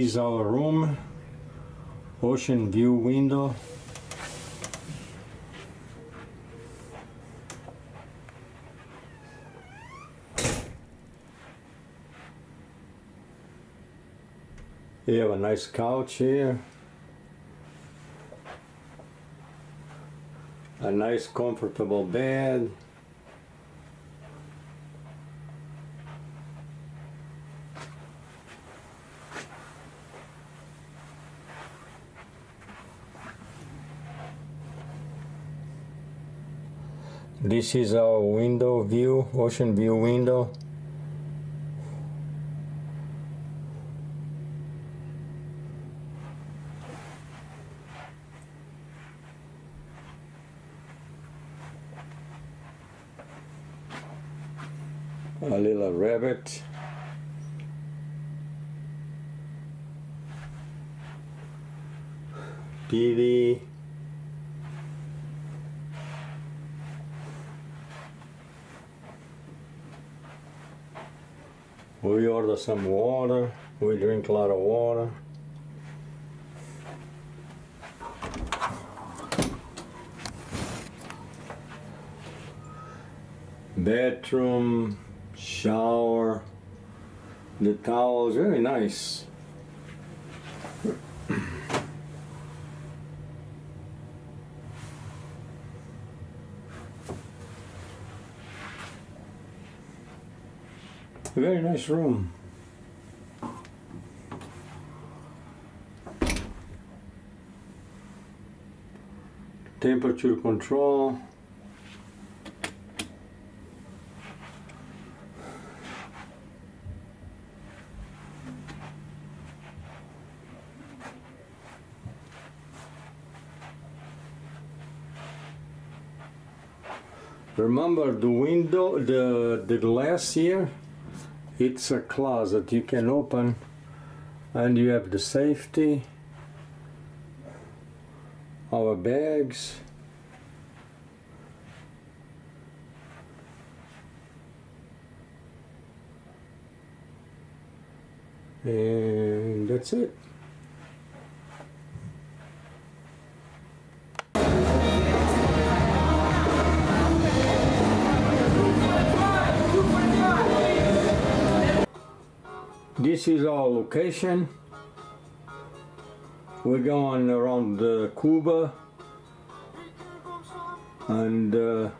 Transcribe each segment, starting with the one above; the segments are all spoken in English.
is our room, ocean view window. You have a nice couch here. A nice comfortable bed. This is our window view, ocean view window. Some water. We drink a lot of water. Bedroom, shower, the towels, very nice. Very nice room. Temperature control. Remember the window, the, the glass here, it's a closet. You can open and you have the safety our bags and that's it This is our location. We're going around uh, Cuba and uh,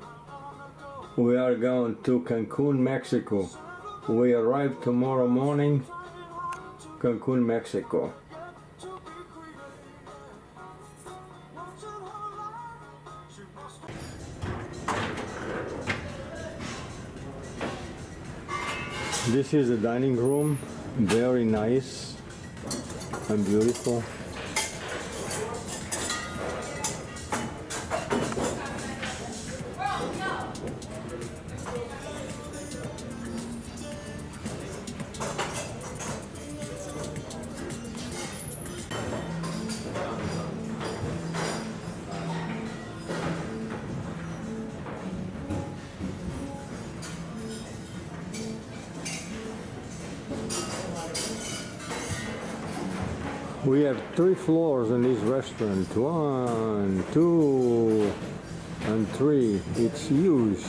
we are going to Cancun, Mexico. We arrive tomorrow morning, Cancun, Mexico. This is the dining room, very nice and beautiful. Three floors in this restaurant. One, two, and three. It's huge.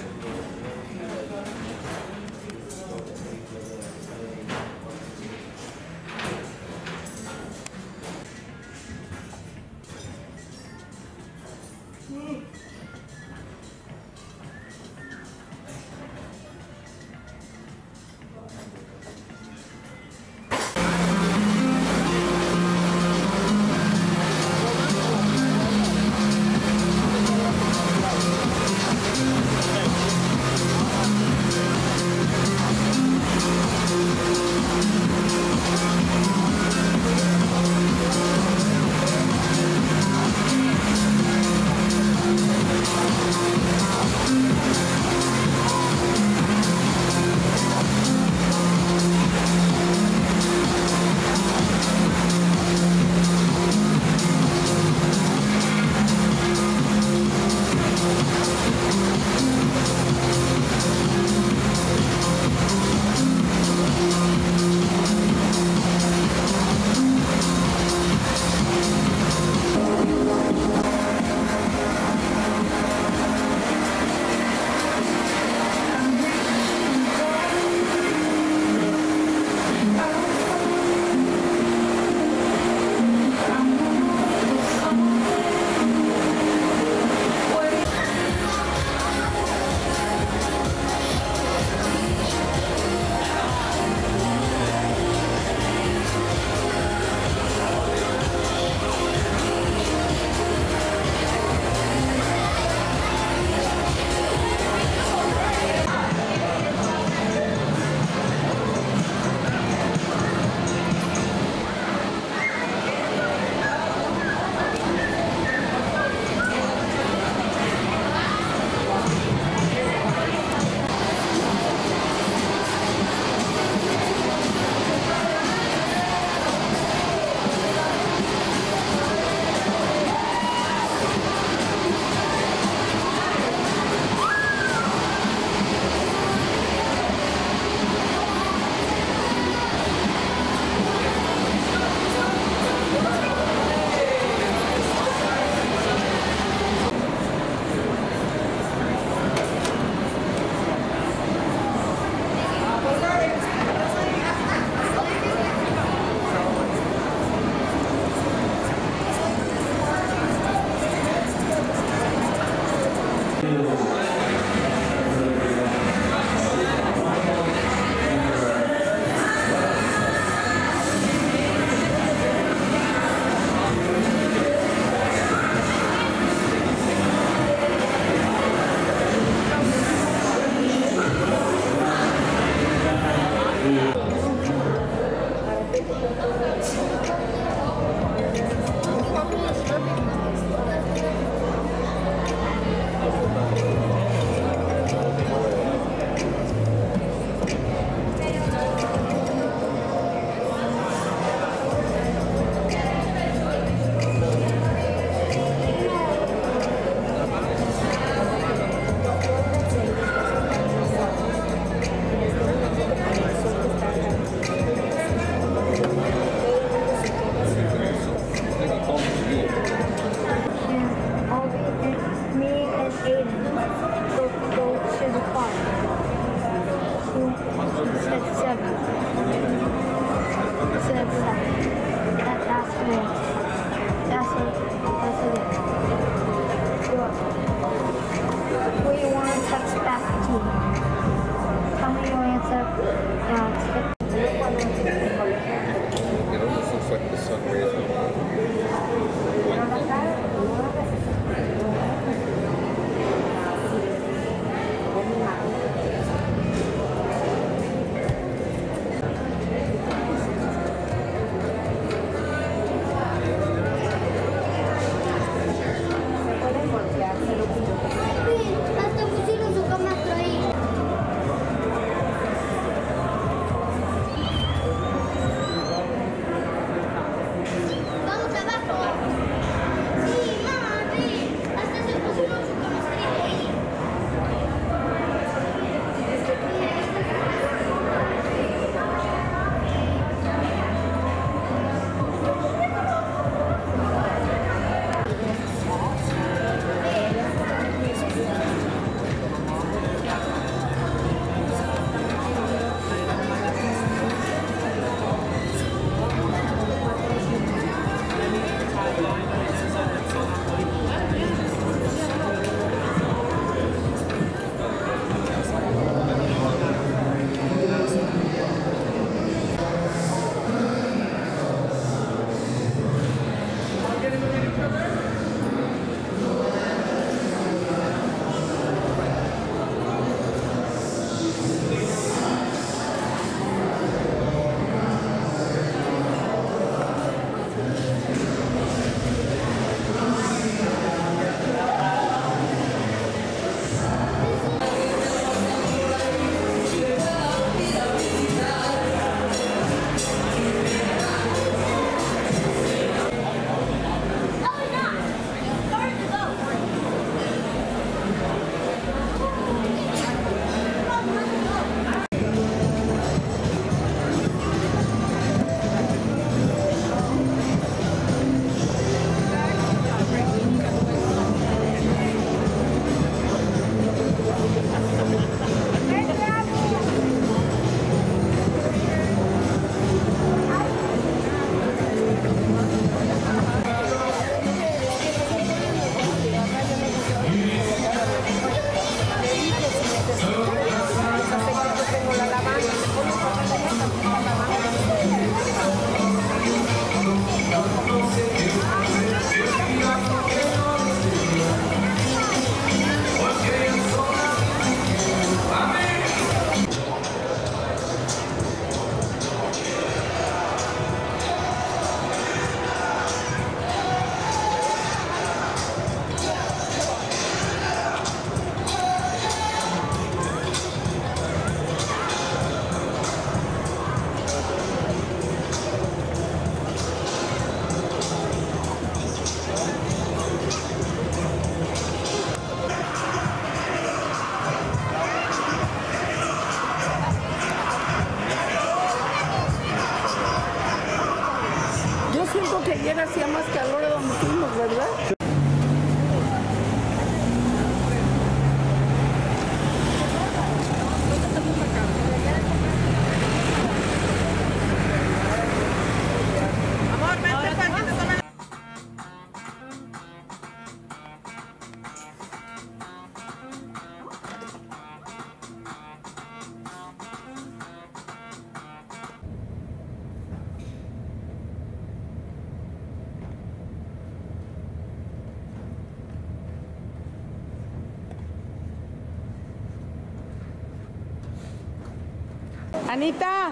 Anita,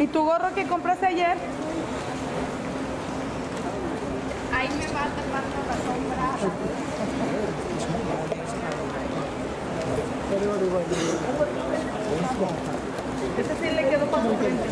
¿y tu gorro que compraste ayer? Ahí me va tapando la sombra. Ese sí le quedó para su frente.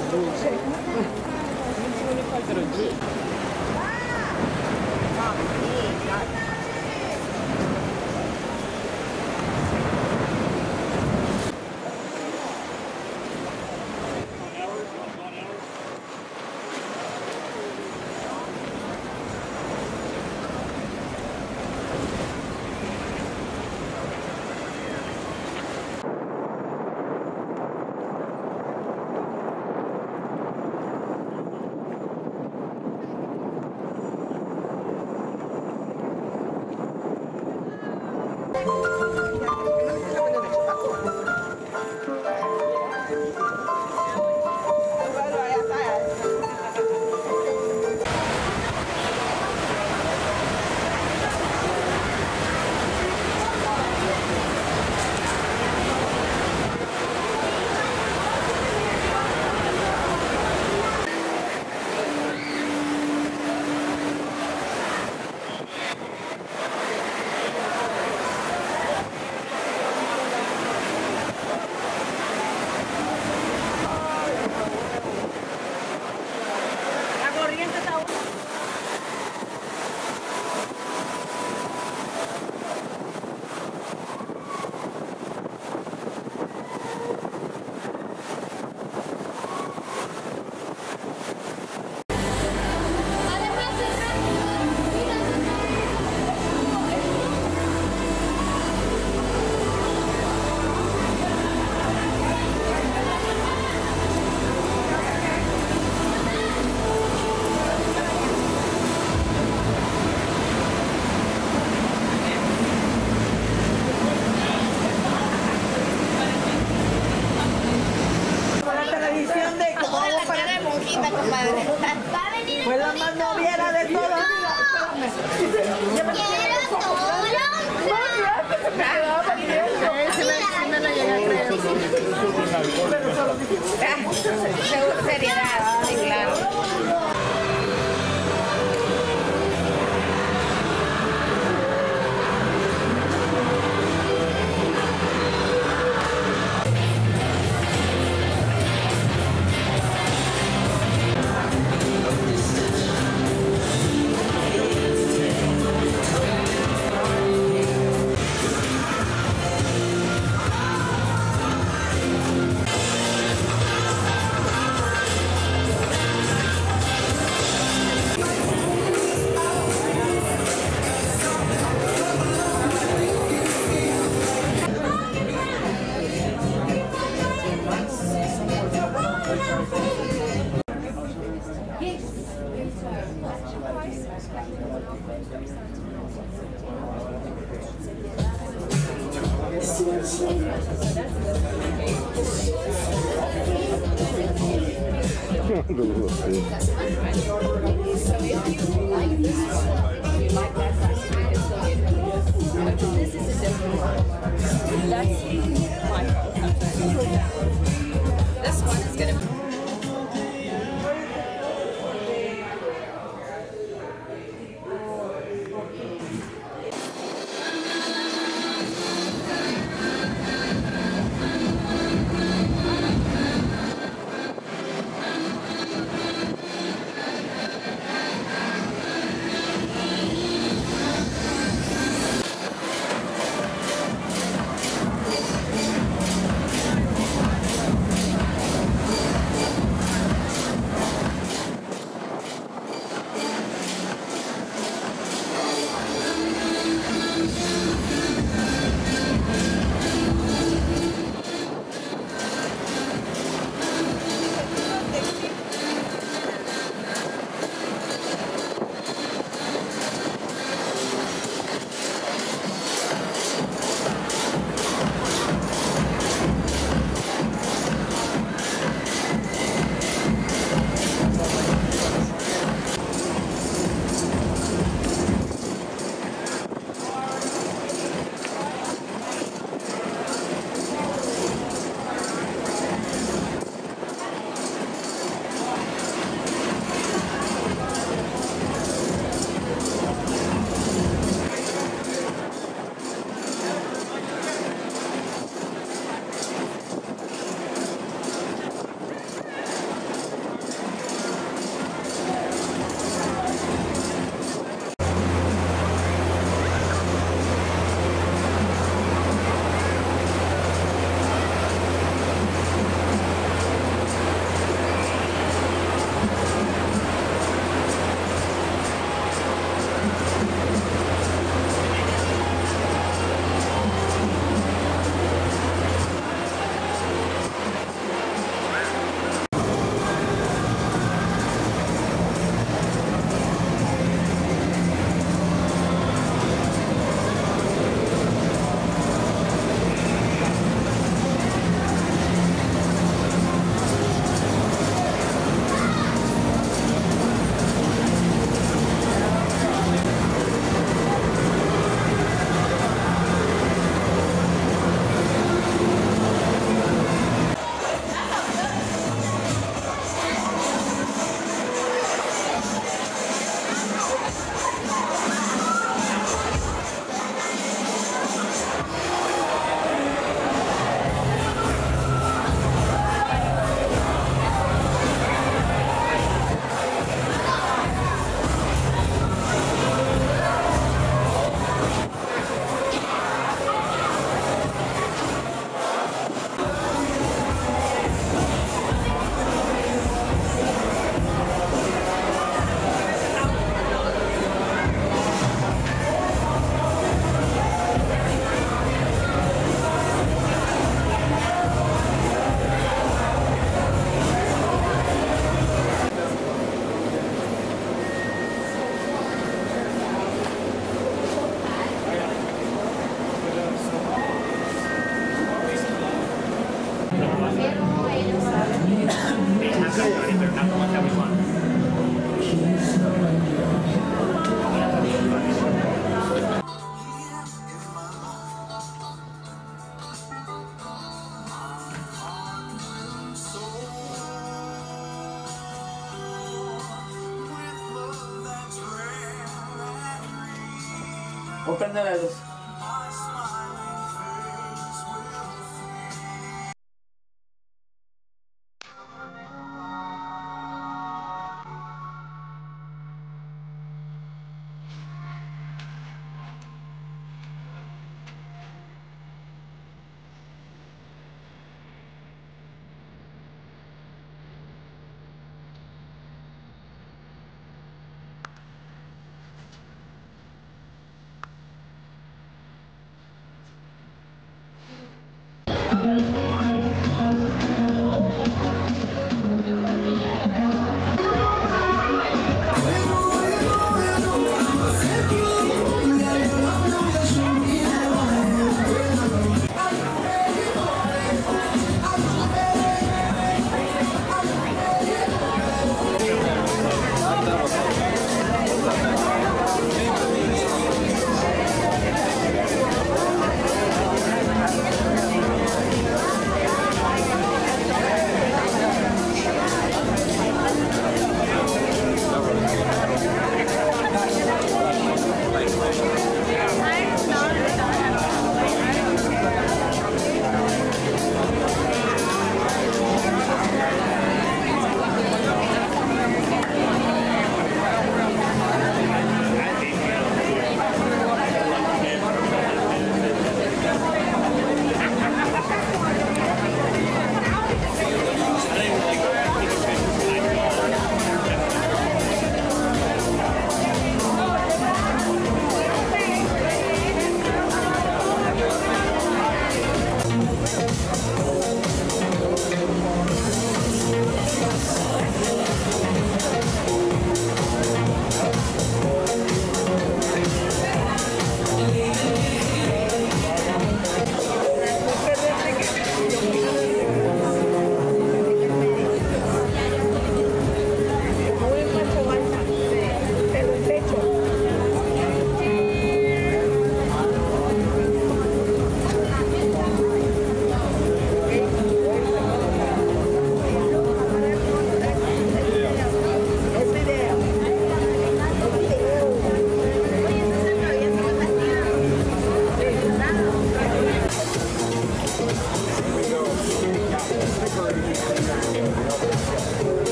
prende la luz.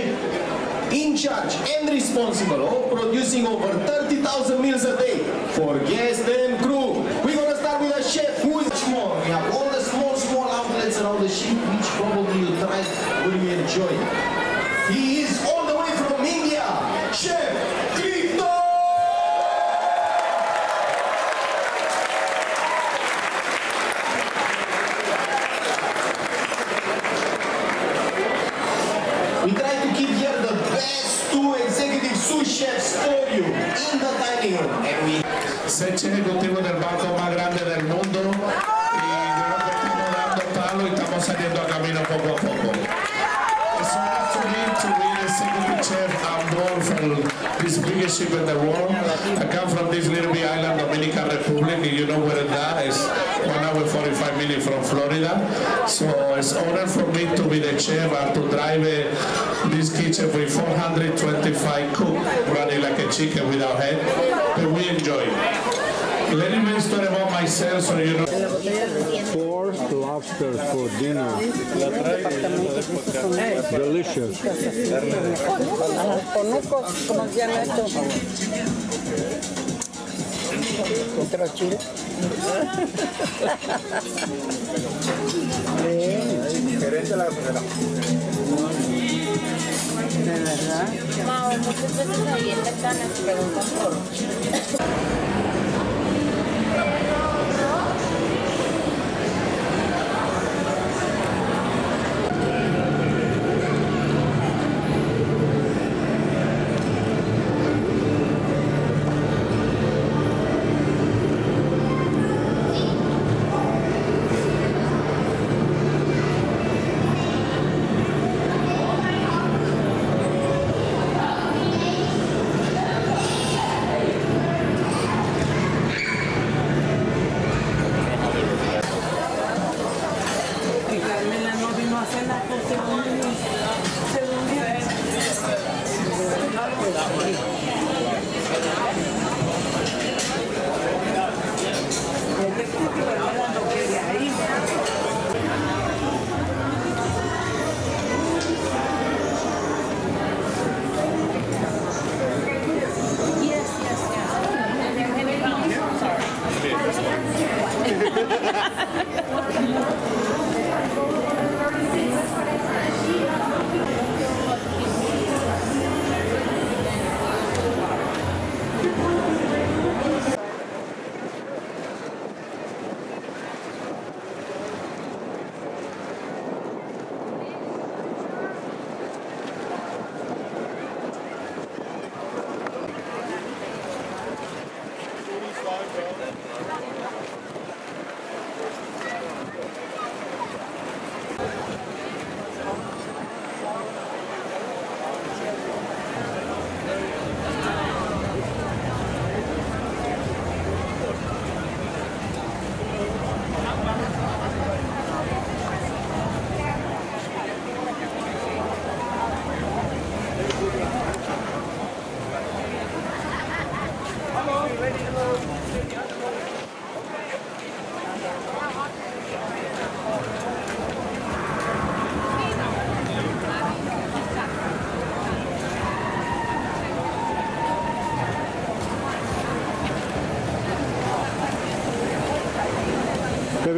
in charge and responsible of producing over 30,000 meals a day for guest and crew. We're gonna start with a chef who is much more. We have all the small, small outlets around the ship which probably you try will you enjoy. He is all the way from India, chef. Delicious. Conucos, como se llama esto. Otro chile. De verdad. No, muchas veces ahí en ventanas preguntan por...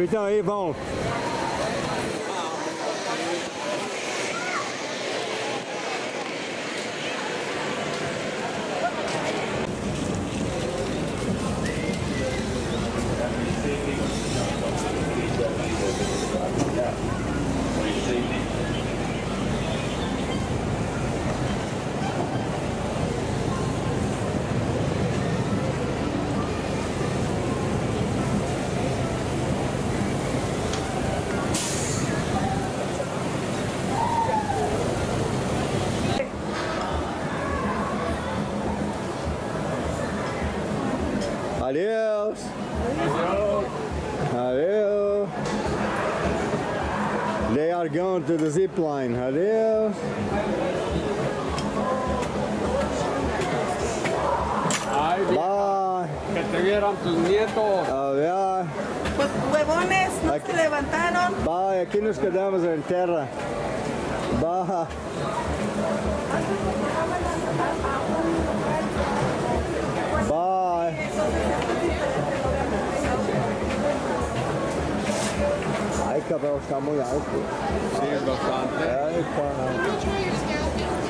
Capitão, aí vão. pipeline här, Que te vieran tus nietos. A ver. Pues huevones, no aquí, se levantaron. Va, aquí nos quedamos en tierra. Va. cabelo está muito alto. Sim. Né? É, e quando...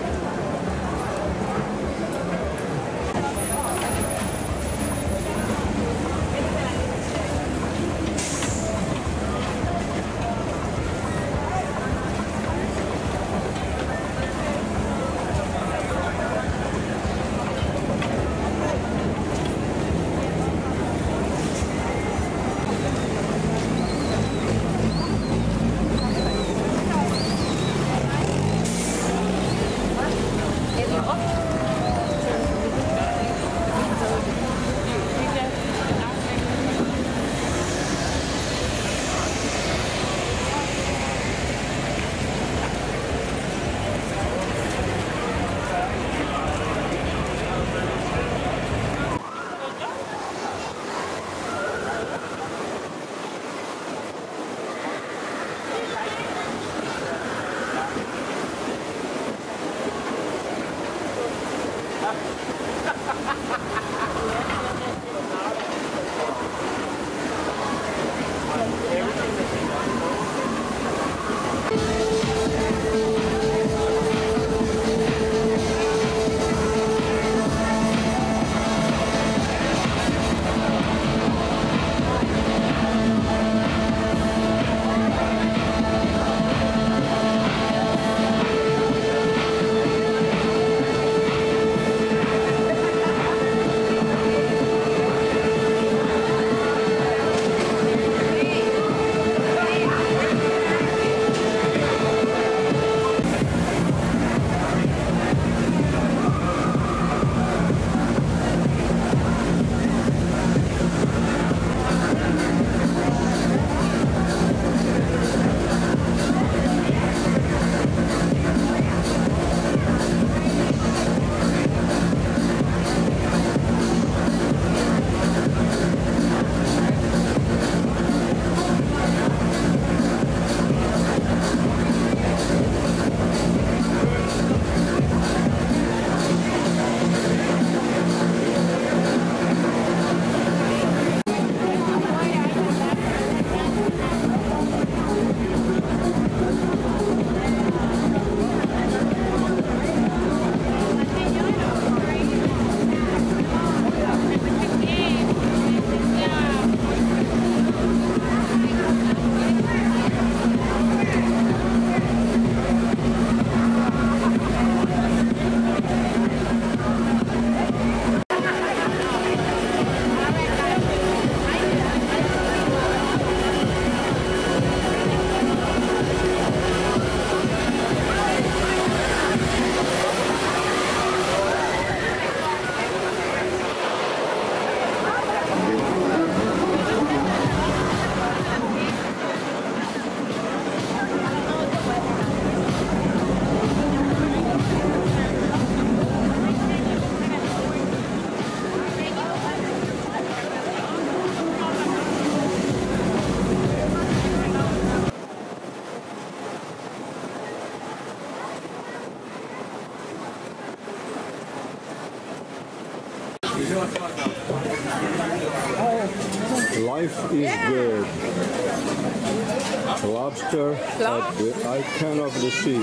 Lobster at the icon of the sea.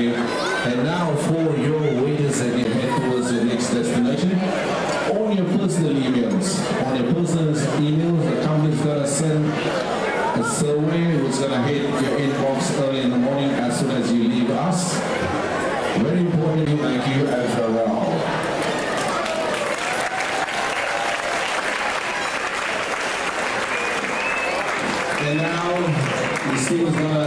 you. And now for your waiters and your head towards your next destination, on your personal emails, on your personal emails, the company's gonna send a survey which is gonna hit your inbox early in the morning as soon as you leave us. Very important thank you as well. And now, you see what's going